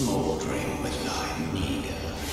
smoldering with thy meager